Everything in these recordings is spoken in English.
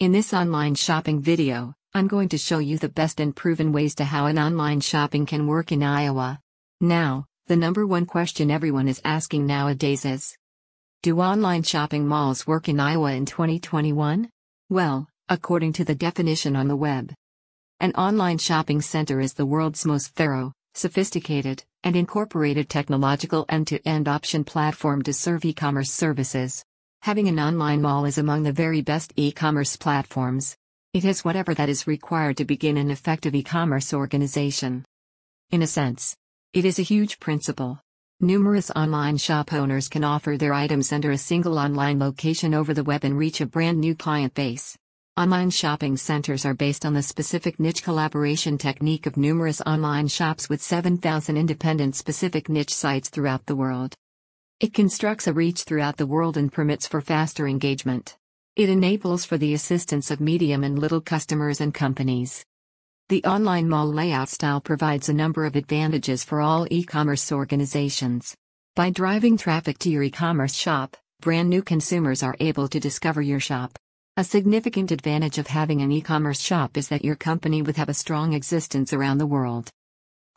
In this online shopping video, I'm going to show you the best and proven ways to how an online shopping can work in Iowa. Now, the number one question everyone is asking nowadays is Do online shopping malls work in Iowa in 2021? Well, according to the definition on the web, an online shopping center is the world's most thorough, sophisticated, and incorporated technological end to end option platform to serve e commerce services. Having an online mall is among the very best e commerce platforms. It has whatever that is required to begin an effective e commerce organization. In a sense, it is a huge principle. Numerous online shop owners can offer their items under a single online location over the web and reach a brand new client base. Online shopping centers are based on the specific niche collaboration technique of numerous online shops with 7,000 independent specific niche sites throughout the world. It constructs a reach throughout the world and permits for faster engagement. It enables for the assistance of medium and little customers and companies. The online mall layout style provides a number of advantages for all e commerce organizations. By driving traffic to your e commerce shop, brand new consumers are able to discover your shop. A significant advantage of having an e commerce shop is that your company would have a strong existence around the world.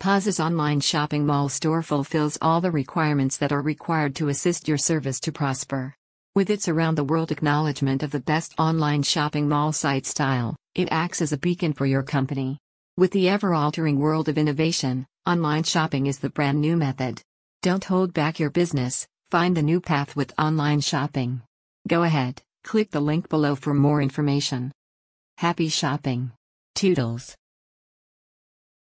Pazaz online shopping mall store fulfills all the requirements that are required to assist your service to prosper. With its around the world acknowledgement of the best online shopping mall site style, it acts as a beacon for your company. With the ever altering world of innovation, online shopping is the brand new method. Don't hold back your business, find the new path with online shopping. Go ahead, click the link below for more information. Happy shopping. Toodles.